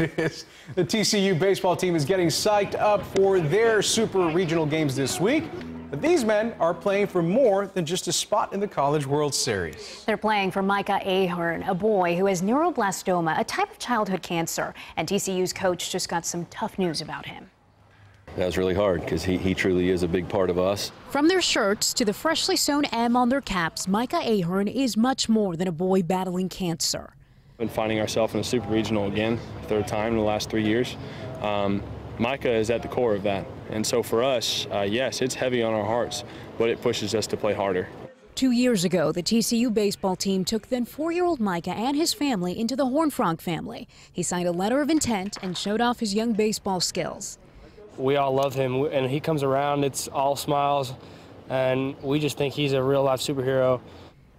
The TCU baseball team is getting psyched up for their super regional games this week. But these men are playing for more than just a spot in the College World Series. They're playing for Micah Ahern, a boy who has neuroblastoma, a type of childhood cancer. And TCU's coach just got some tough news about him. That was really hard because he, he truly is a big part of us. From their shirts to the freshly sewn M on their caps, Micah Ahern is much more than a boy battling cancer. Been finding ourselves in a super regional again, third time in the last three years. Um, Micah is at the core of that. And so for us, uh, yes, it's heavy on our hearts, but it pushes us to play harder. Two years ago, the TCU baseball team took then four year old Micah and his family into the Horned Frog family. He signed a letter of intent and showed off his young baseball skills. We all love him, and he comes around, it's all smiles, and we just think he's a real life superhero.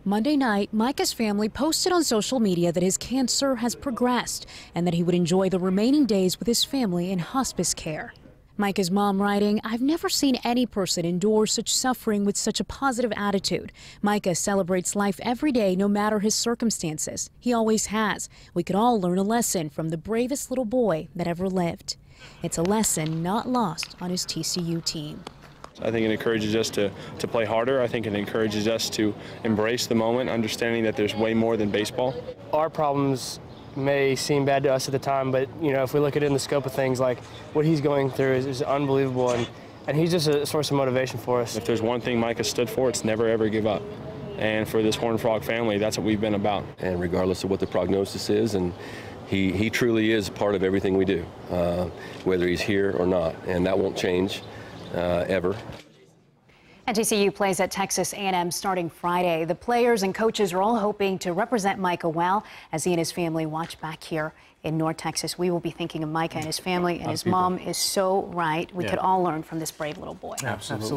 Monday night, Micah's family posted on social media that his cancer has progressed and that he would enjoy the remaining days with his family in hospice care. Micah's mom writing, I've never seen any person endure such suffering with such a positive attitude. Micah celebrates life every day, no matter his circumstances. He always has. We could all learn a lesson from the bravest little boy that ever lived. It's a lesson not lost on his TCU team. I think it encourages us to, to play harder. I think it encourages us to embrace the moment, understanding that there's way more than baseball. Our problems may seem bad to us at the time, but you know, if we look at it in the scope of things, like what he's going through is, is unbelievable, and, and he's just a source of motivation for us. If there's one thing Micah stood for, it's never ever give up. And for this Horned Frog family, that's what we've been about. And regardless of what the prognosis is, and he, he truly is part of everything we do, uh, whether he's here or not, and that won't change uh, ever. And TCU plays at Texas A&M starting Friday. The players and coaches are all hoping to represent Micah well as he and his family watch back here in North Texas. We will be thinking of Micah and his family, and his mom is so right. We Yeah. could all learn from this brave little boy. Absolutely.